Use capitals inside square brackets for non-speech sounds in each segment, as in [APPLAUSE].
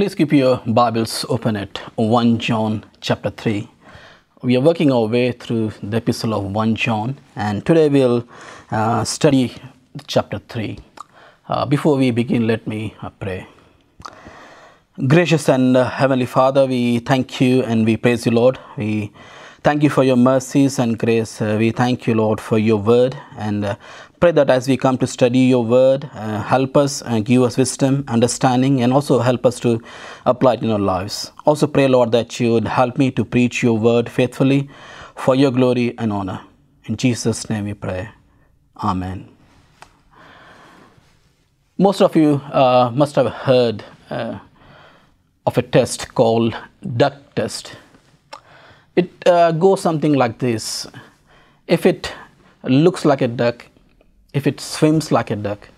Please keep your Bibles open at 1 John chapter 3. We are working our way through the epistle of 1 John, and today we'll uh, study chapter 3. Uh, before we begin, let me uh, pray. Gracious and uh, Heavenly Father, we thank you and we praise you, Lord. We thank you for your mercies and grace. Uh, we thank you, Lord, for your word and uh, pray that as we come to study your word, uh, help us and give us wisdom, understanding, and also help us to apply it in our lives. Also, pray, Lord, that you would help me to preach your word faithfully for your glory and honor. In Jesus' name we pray. Amen. Most of you uh, must have heard uh, of a test called duck test. It uh, goes something like this. If it looks like a duck, if it swims like a duck,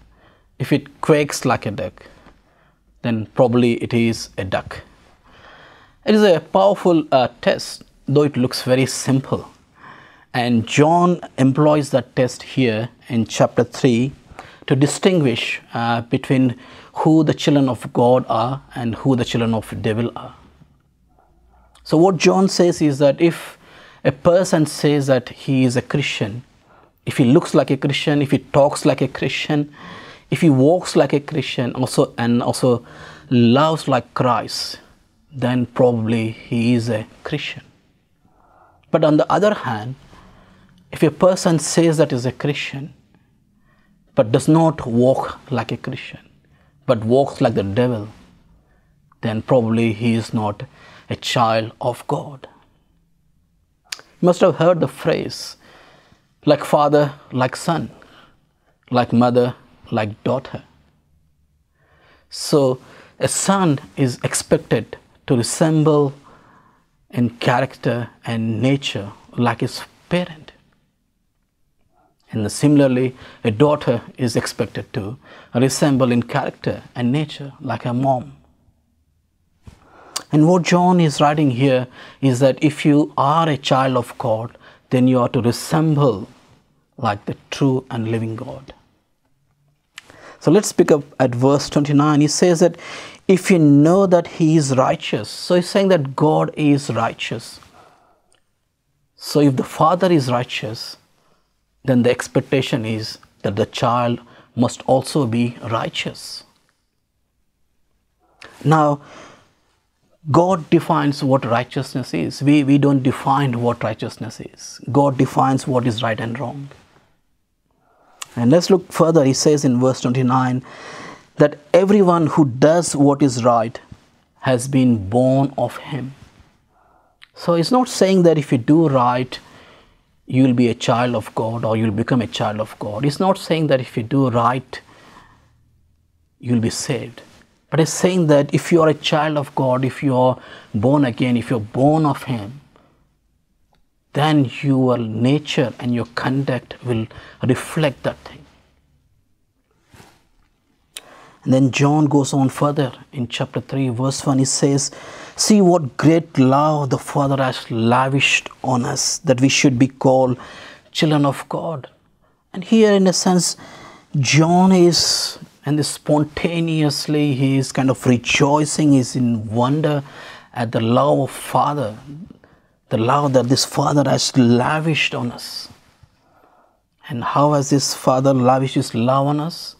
if it quakes like a duck, then probably it is a duck. It is a powerful uh, test, though it looks very simple. And John employs that test here in chapter 3 to distinguish uh, between who the children of God are and who the children of devil are. So, what John says is that if a person says that he is a Christian, if he looks like a Christian, if he talks like a Christian, if he walks like a Christian, also and also loves like Christ, then probably he is a Christian. But on the other hand, if a person says that is a Christian, but does not walk like a Christian, but walks like the devil, then probably he is not a child of God. You must have heard the phrase like father, like son, like mother, like daughter. So, a son is expected to resemble in character and nature like his parent. And similarly, a daughter is expected to resemble in character and nature like her mom. And what John is writing here is that if you are a child of God, then you are to resemble like the true and living God. So let's pick up at verse 29. He says that if you know that He is righteous, so he's saying that God is righteous. So if the Father is righteous, then the expectation is that the child must also be righteous. Now, God defines what righteousness is. We, we don't define what righteousness is. God defines what is right and wrong. And let's look further. He says in verse 29 that everyone who does what is right has been born of him. So it's not saying that if you do right, you will be a child of God or you'll become a child of God. It's not saying that if you do right, you'll be saved. But it's saying that if you are a child of God, if you are born again, if you're born of Him, then your nature and your conduct will reflect that thing. And then John goes on further in chapter 3, verse 1. He says, See what great love the Father has lavished on us, that we should be called children of God. And here, in a sense, John is, and spontaneously, he is kind of rejoicing, he's in wonder at the love of Father, the love that this Father has lavished on us. And how has this Father lavished His love on us?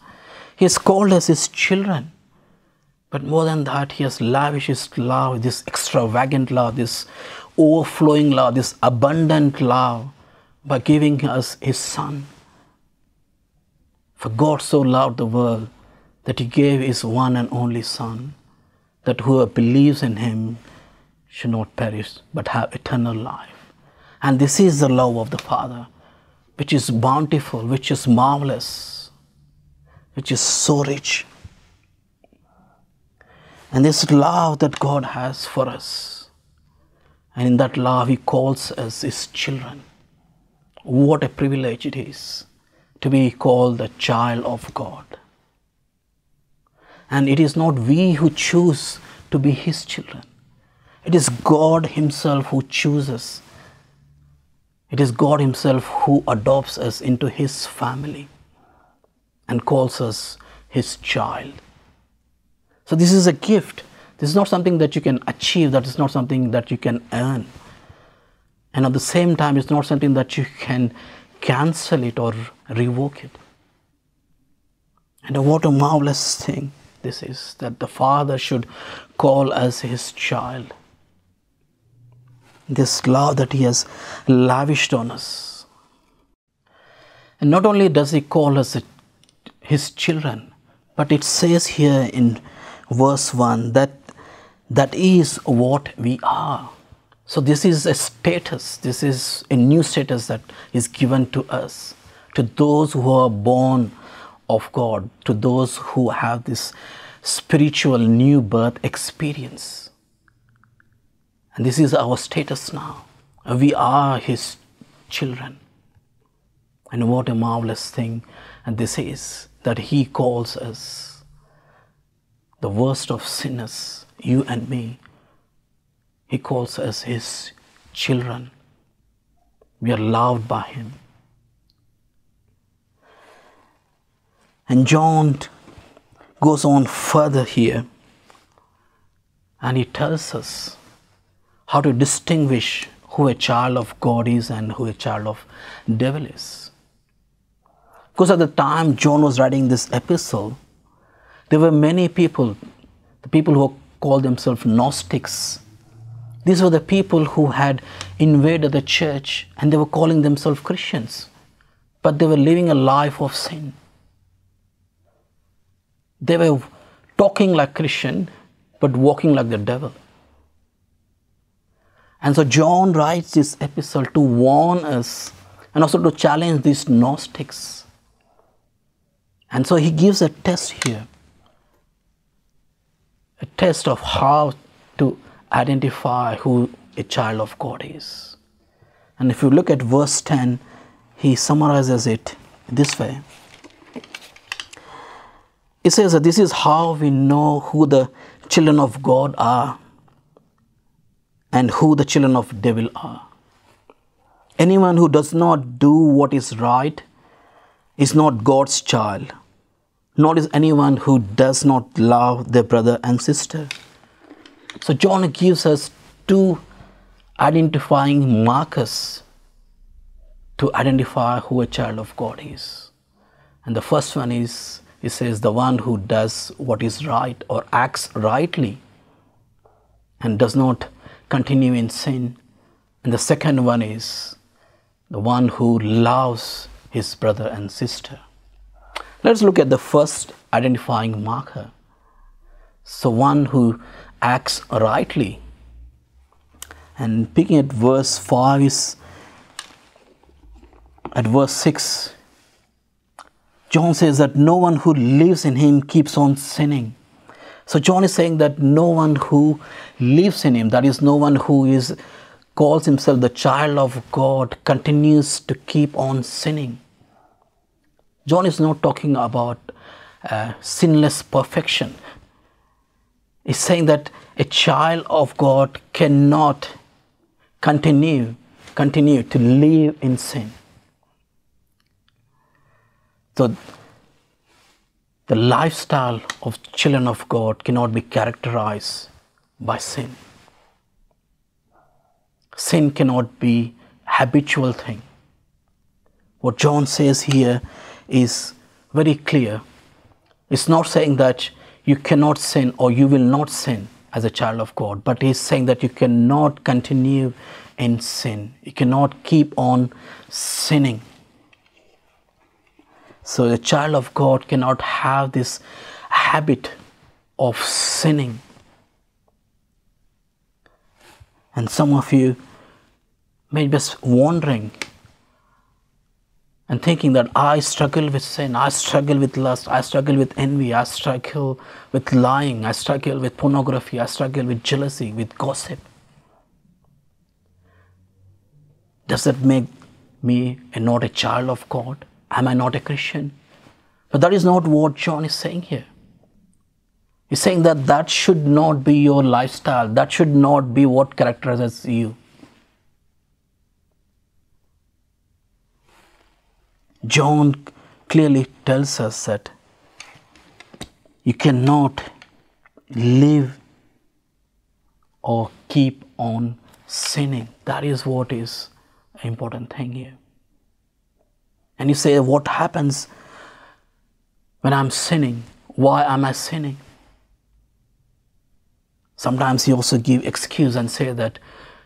He has called us His children. But more than that, He has lavished His love, this extravagant love, this overflowing love, this abundant love, by giving us His Son. For God so loved the world that He gave His one and only Son, that whoever believes in Him should not perish but have eternal life. And this is the love of the Father, which is bountiful, which is marvelous, which is so rich. And this love that God has for us, and in that love, He calls us His children. What a privilege it is to be called the child of God. And it is not we who choose to be His children. It is God Himself who chooses. It is God Himself who adopts us into His family and calls us His child. So, this is a gift This is not something that you can achieve, that is not something that you can earn. And at the same time, it's not something that you can cancel it or revoke it. And what a marvelous thing this is that the Father should call us his child. This love that he has lavished on us. And not only does he call us his children, but it says here in verse 1 that that is what we are. So, this is a status, this is a new status that is given to us, to those who are born of God, to those who have this spiritual new birth experience. And this is our status now. We are His children. And what a marvelous thing and this is that He calls us the worst of sinners, you and me. He calls us His children. We are loved by Him. And John goes on further here and he tells us how to distinguish who a child of God is and who a child of devil is. Because at the time John was writing this epistle, there were many people, the people who called themselves Gnostics. These were the people who had invaded the church and they were calling themselves Christians, but they were living a life of sin. They were talking like Christian, but walking like the devil. And so John writes this epistle to warn us and also to challenge these Gnostics. And so he gives a test here a test of how to identify who a child of God is. And if you look at verse 10, he summarizes it this way it says that this is how we know who the children of God are and who the children of devil are. Anyone who does not do what is right is not God's child, nor is anyone who does not love their brother and sister. So John gives us two identifying markers to identify who a child of God is. And the first one is he says, the one who does what is right or acts rightly and does not continue in sin. And the second one is the one who loves his brother and sister. Let's look at the first identifying marker. So, one who acts rightly. And picking at verse 5 is at verse 6 John says that no one who lives in him keeps on sinning. So John is saying that no one who lives in him, that is, no one who is calls himself the child of God, continues to keep on sinning. John is not talking about uh, sinless perfection. He's saying that a child of God cannot continue continue to live in sin. So, the lifestyle of children of God cannot be characterized by sin. Sin cannot be habitual thing. What John says here is very clear. It's not saying that you cannot sin or you will not sin as a child of God, but he's saying that you cannot continue in sin. You cannot keep on sinning. So, the child of God cannot have this habit of sinning. And some of you may be wondering and thinking that I struggle with sin, I struggle with lust, I struggle with envy, I struggle with lying, I struggle with pornography, I struggle with jealousy, with gossip. Does that make me not a child of God? Am I not a Christian? But that is not what John is saying here. He's saying that that should not be your lifestyle, that should not be what characterizes you. John clearly tells us that you cannot live or keep on sinning. That is what is an important thing here. And you say, What happens when I'm sinning? Why am I sinning? Sometimes you also give excuse and say that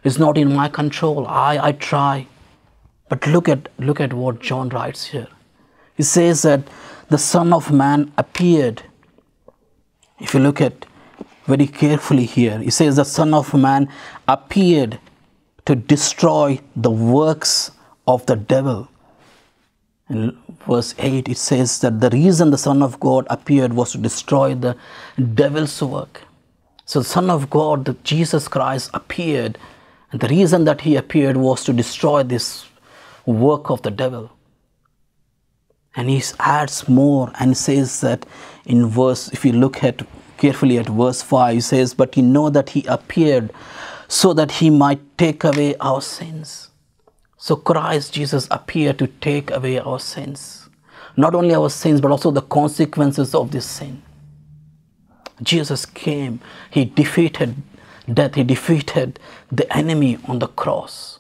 it's not in my control. I, I try. But look at look at what John writes here. He says that the Son of Man appeared. If you look at very carefully here, he says the Son of Man appeared to destroy the works of the devil. In verse 8, it says that the reason the Son of God appeared was to destroy the devil's work. So, the Son of God, Jesus Christ, appeared, and the reason that he appeared was to destroy this work of the devil. And he adds more and says that in verse, if you look at carefully at verse 5, he says, But you know that he appeared so that he might take away our sins. So Christ Jesus appeared to take away our sins. Not only our sins, but also the consequences of this sin. Jesus came, he defeated death, he defeated the enemy on the cross.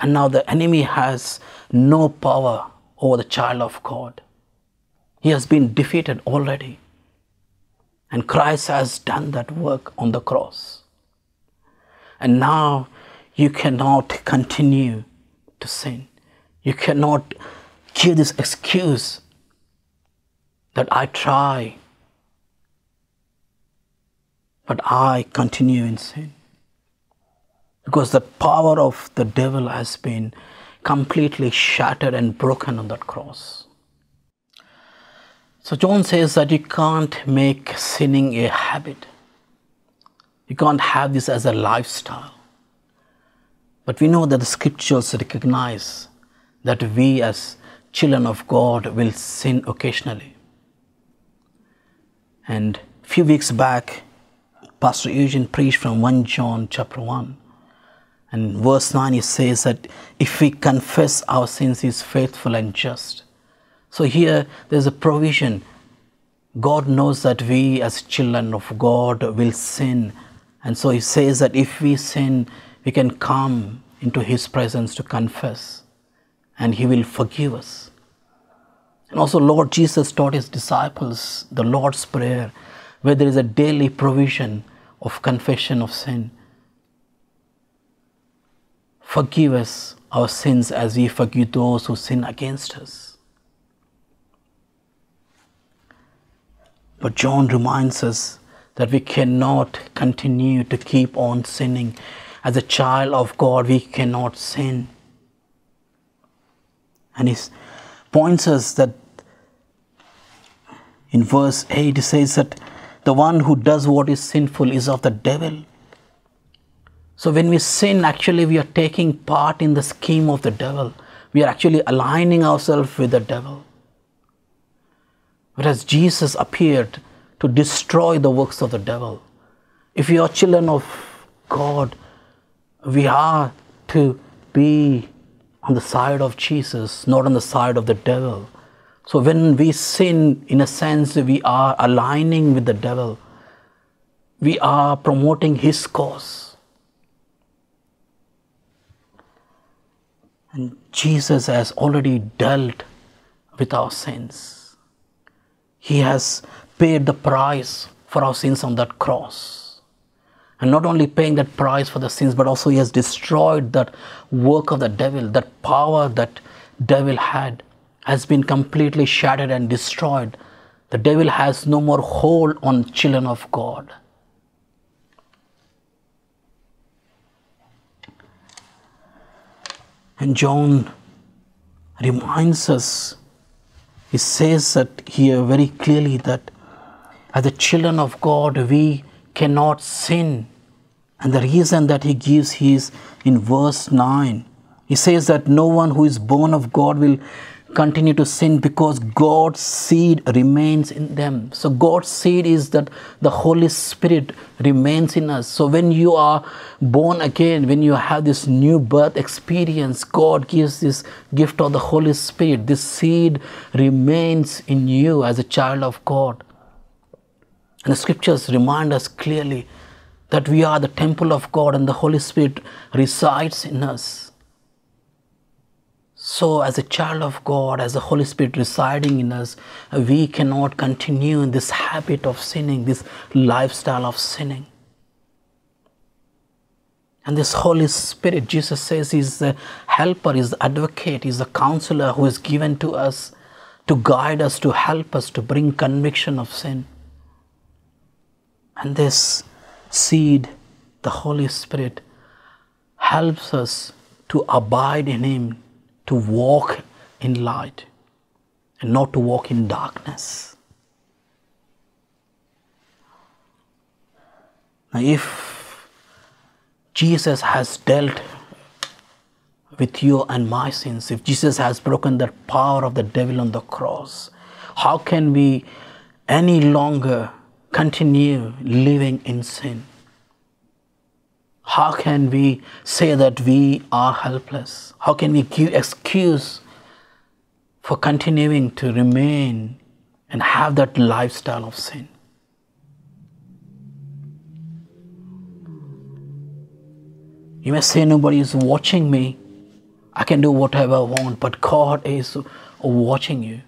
And now the enemy has no power over the child of God. He has been defeated already. And Christ has done that work on the cross. And now you cannot continue to sin. You cannot give this excuse that I try, but I continue in sin. Because the power of the devil has been completely shattered and broken on that cross. So John says that you can't make sinning a habit. You can't have this as a lifestyle. But we know that the scriptures recognize that we as children of God will sin occasionally. And a few weeks back, Pastor Eugene preached from 1 John chapter 1. And verse 9 he says that if we confess our sins, He is faithful and just. So here there's a provision. God knows that we as children of God will sin. And so He says that if we sin, we can come into His presence to confess and He will forgive us. And also, Lord Jesus taught His disciples the Lord's Prayer, where there is a daily provision of confession of sin. Forgive us our sins as we forgive those who sin against us. But John reminds us that we cannot continue to keep on sinning. As a child of God, we cannot sin. And he points us that in verse 8, he says that the one who does what is sinful is of the devil. So when we sin, actually we are taking part in the scheme of the devil. We are actually aligning ourselves with the devil. Whereas Jesus appeared to destroy the works of the devil. If we are children of God, we are to be on the side of Jesus, not on the side of the devil. So when we sin, in a sense, we are aligning with the devil. We are promoting his cause. And Jesus has already dealt with our sins. He has paid the price for our sins on that cross. And not only paying that price for the sins, but also He has destroyed that work of the devil, that power that devil had has been completely shattered and destroyed. The devil has no more hold on children of God. And John reminds us, he says that here very clearly that as the children of God, we cannot sin. And the reason that he gives is in verse 9. He says that no one who is born of God will continue to sin because God's seed remains in them. So, God's seed is that the Holy Spirit remains in us. So, when you are born again, when you have this new birth experience, God gives this gift of the Holy Spirit. This seed remains in you as a child of God. And the scriptures remind us clearly that we are the temple of God and the Holy Spirit resides in us. So, as a child of God, as the Holy Spirit residing in us, we cannot continue in this habit of sinning, this lifestyle of sinning. And this Holy Spirit, Jesus says, is the helper, is the advocate, is the counselor who is given to us to guide us, to help us, to bring conviction of sin. And this seed, the Holy Spirit, helps us to abide in Him, to walk in light, and not to walk in darkness. Now, if Jesus has dealt with you and my sins, if Jesus has broken the power of the devil on the cross, how can we any longer continue living in sin? How can we say that we are helpless? How can we give excuse for continuing to remain and have that lifestyle of sin? You may say nobody is watching me. I can do whatever I want, but God is watching you.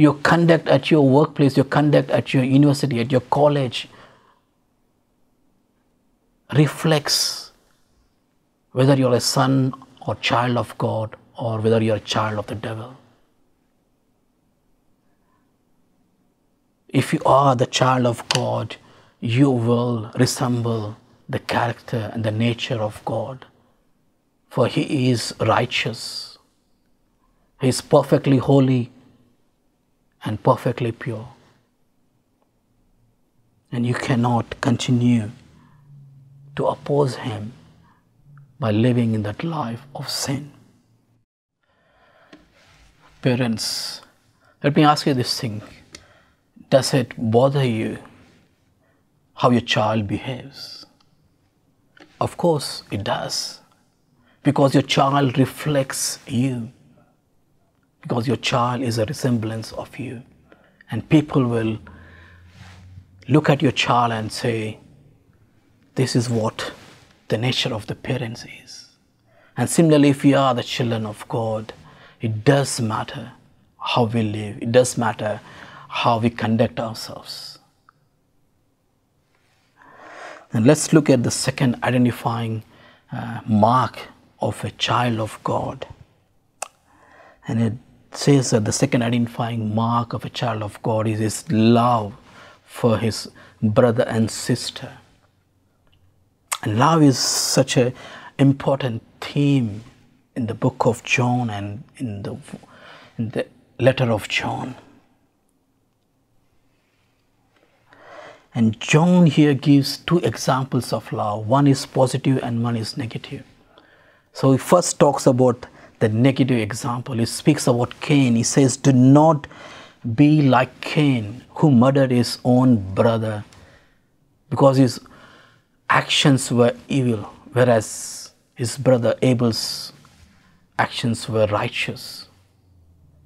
Your conduct at your workplace, your conduct at your university, at your college reflects whether you're a son or child of God or whether you're a child of the devil. If you are the child of God, you will resemble the character and the nature of God. For He is righteous, He is perfectly holy and perfectly pure. And you cannot continue to oppose Him by living in that life of sin. Parents, let me ask you this thing Does it bother you how your child behaves? Of course, it does. Because your child reflects you. Because your child is a resemblance of you. And people will look at your child and say, This is what the nature of the parents is. And similarly, if we are the children of God, it does matter how we live, it does matter how we conduct ourselves. And let's look at the second identifying uh, mark of a child of God. And it says that the second identifying mark of a child of God is his love for his brother and sister. And love is such an important theme in the book of John and in the, in the letter of John. And John here gives two examples of love. One is positive and one is negative. So he first talks about the negative example. He speaks about Cain. He says, Do not be like Cain, who murdered his own brother because his actions were evil, whereas his brother Abel's actions were righteous.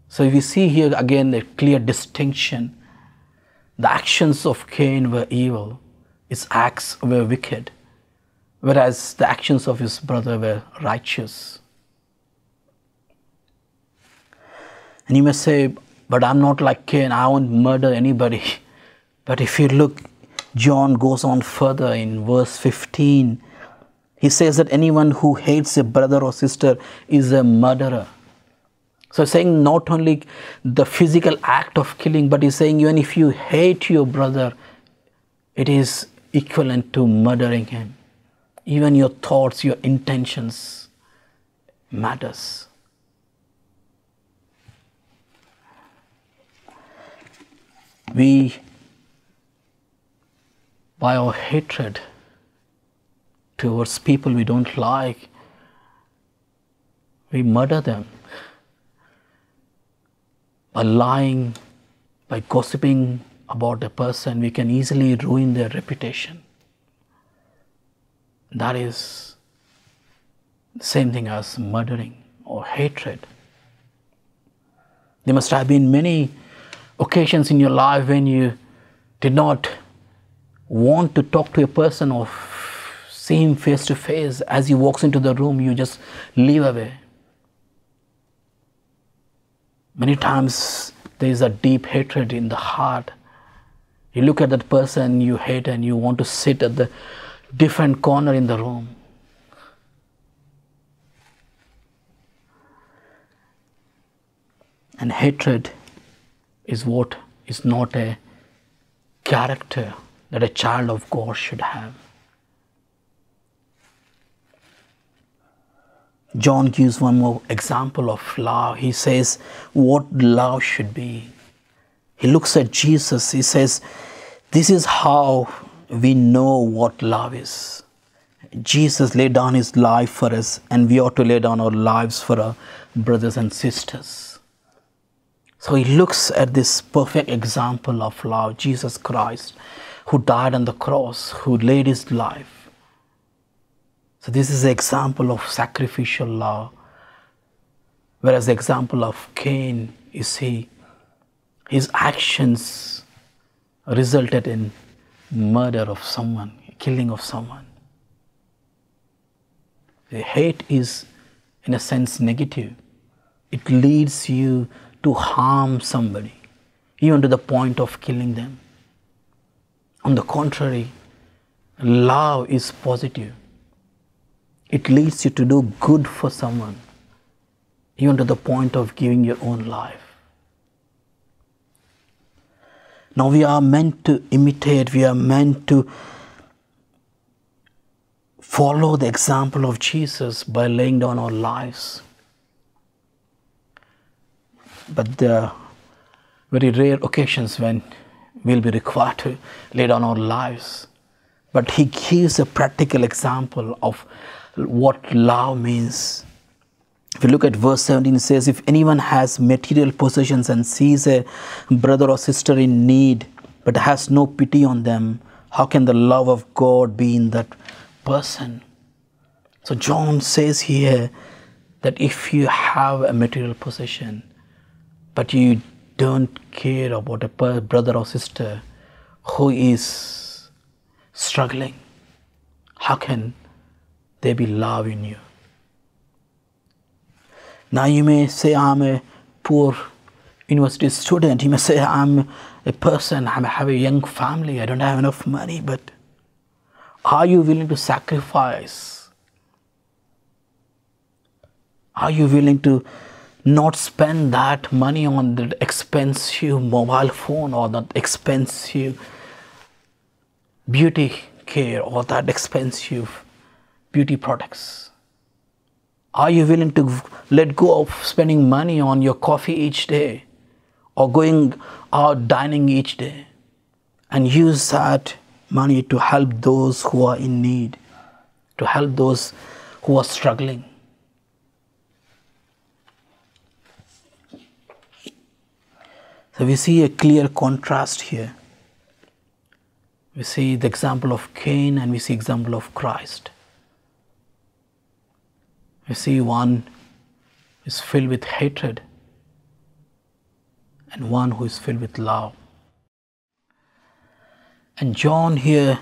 So we see here again a clear distinction the actions of Cain were evil, his acts were wicked, whereas the actions of his brother were righteous. And you may say, But I'm not like Cain, I won't murder anybody. [LAUGHS] But if you look, John goes on further in verse 15. He says that anyone who hates a brother or sister is a murderer. So saying not only the physical act of killing, but he's saying even if you hate your brother, it is equivalent to murdering him. Even your thoughts, your intentions matters. We, by our hatred towards people we don't like, we murder them by lying, by gossiping about a person, we can easily ruin their reputation. That is the same thing as murdering or hatred. There must have been many occasions in your life when you did not want to talk to a person or see him face to face. As he walks into the room, you just leave away. Many times there is a deep hatred in the heart. You look at that person you hate and you want to sit at the different corner in the room. And hatred is what is not a character that a child of God should have. John gives one more example of love. He says what love should be. He looks at Jesus. He says, This is how we know what love is. Jesus laid down his life for us, and we ought to lay down our lives for our brothers and sisters. So he looks at this perfect example of love, Jesus Christ, who died on the cross, who laid his life. So this is an example of sacrificial love. Whereas the example of Cain, you see, his actions resulted in murder of someone, killing of someone. The hate is, in a sense, negative. It leads you to harm somebody, even to the point of killing them. On the contrary, love is positive. It leads you to do good for someone, even to the point of giving your own life. Now we are meant to imitate, we are meant to follow the example of Jesus by laying down our lives. But the very rare occasions when we'll be required to lay down our lives. But he gives a practical example of what love means. If you look at verse 17, it says, If anyone has material possessions and sees a brother or sister in need, but has no pity on them, how can the love of God be in that person? So, John says here that if you have a material possession, but you don't care about a brother or sister who is struggling, how can there be love in you? Now you may say, I'm a poor university student. You may say, I'm a person, I have a young family, I don't have enough money, but are you willing to sacrifice? Are you willing to not spend that money on the expensive mobile phone or that expensive beauty care or that expensive beauty products? Are you willing to let go of spending money on your coffee each day or going out dining each day and use that money to help those who are in need, to help those who are struggling? So we see a clear contrast here. We see the example of Cain and we see example of Christ. We see, one is filled with hatred and one who is filled with love. And John here,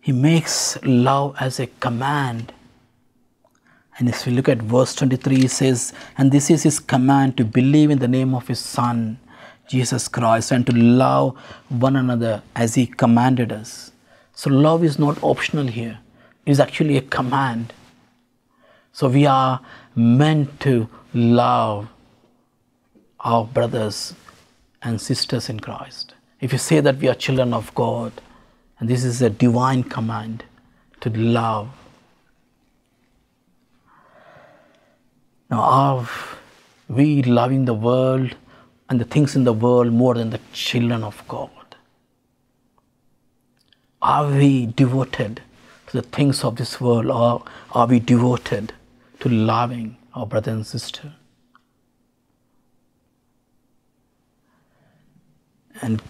he makes love as a command. And if we look at verse 23, he says, And this is his command to believe in the name of his Son, Jesus Christ, and to love one another as he commanded us. So, love is not optional here, it is actually a command. So we are meant to love our brothers and sisters in Christ. If you say that we are children of God, and this is a divine command to love. Now, are we loving the world and the things in the world more than the children of God? Are we devoted to the things of this world or are we devoted to loving our brother and sister. And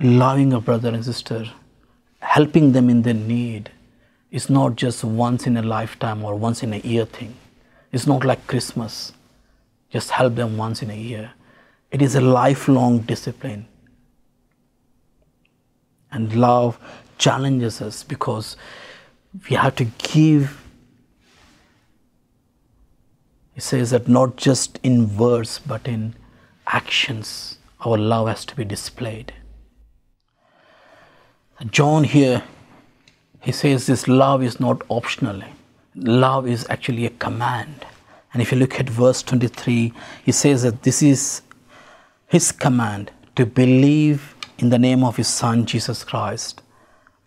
loving a brother and sister, helping them in their need, is not just once in a lifetime or once in a year thing. It's not like Christmas. Just help them once in a year. It is a lifelong discipline. And love challenges us because we have to give. He says that not just in words but in actions, our love has to be displayed. John here, he says this love is not optional. Love is actually a command. And if you look at verse 23, he says that this is his command to believe in the name of his Son, Jesus Christ,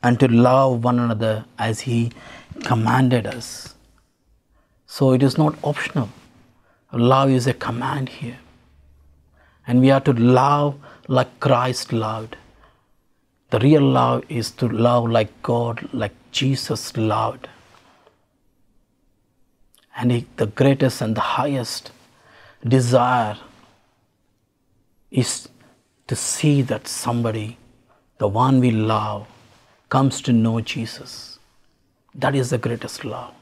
and to love one another as he commanded us. So it is not optional. Love is a command here. And we are to love like Christ loved. The real love is to love like God, like Jesus loved. And he, the greatest and the highest desire is to see that somebody, the one we love, comes to know Jesus. That is the greatest love.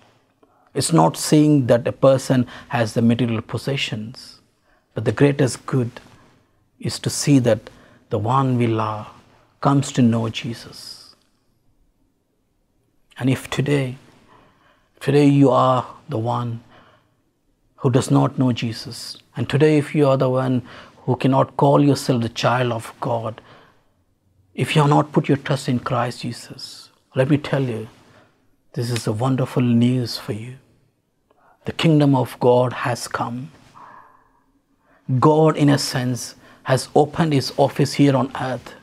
It's not saying that a person has the material possessions, but the greatest good is to see that the one we love comes to know Jesus. And if today, today you are the one who does not know Jesus, and today if you are the one who cannot call yourself the child of God, if you have not put your trust in Christ Jesus, let me tell you, this is a wonderful news for you. The kingdom of God has come. God, in a sense, has opened his office here on earth.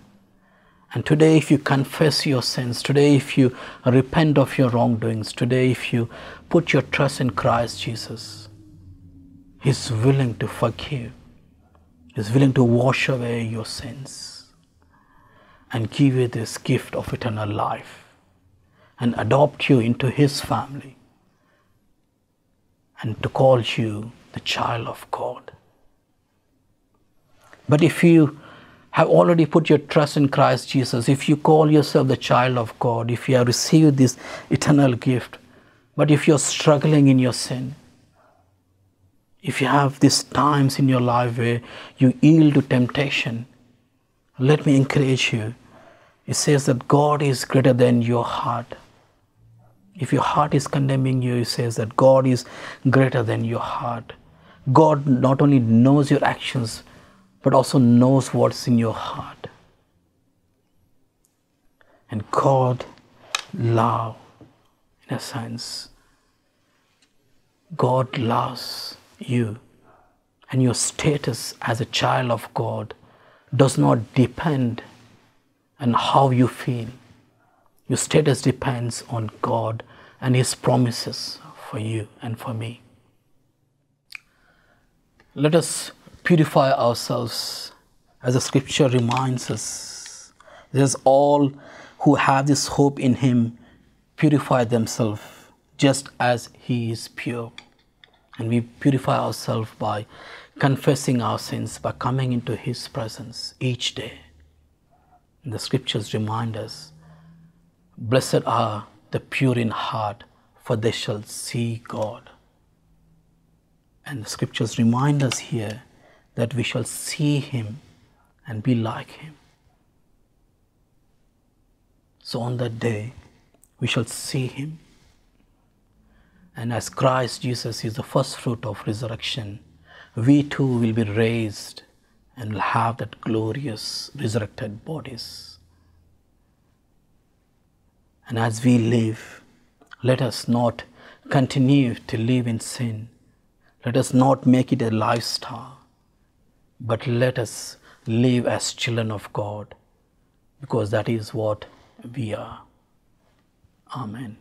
And today, if you confess your sins, today, if you repent of your wrongdoings, today, if you put your trust in Christ Jesus, He's willing to forgive, He's willing to wash away your sins and give you this gift of eternal life and adopt you into His family and to call you the child of God. But if you have already put your trust in Christ Jesus, if you call yourself the child of God, if you have received this eternal gift, but if you're struggling in your sin, if you have these times in your life where you yield to temptation, let me encourage you. It says that God is greater than your heart. If your heart is condemning you, it says that God is greater than your heart. God not only knows your actions, but also knows what's in your heart. And God love, in a sense, God loves you. And your status as a child of God does not depend on how you feel. Your status depends on God and His promises for you and for me. Let us purify ourselves as the scripture reminds us. There's all who have this hope in Him purify themselves just as He is pure. And we purify ourselves by confessing our sins, by coming into His presence each day. And the scriptures remind us Blessed are the pure in heart, for they shall see God. And the scriptures remind us here that we shall see Him and be like Him. So on that day, we shall see Him. And as Christ Jesus is the first fruit of resurrection, we too will be raised and will have that glorious resurrected bodies. And as we live, let us not continue to live in sin. Let us not make it a lifestyle, but let us live as children of God because that is what we are. Amen.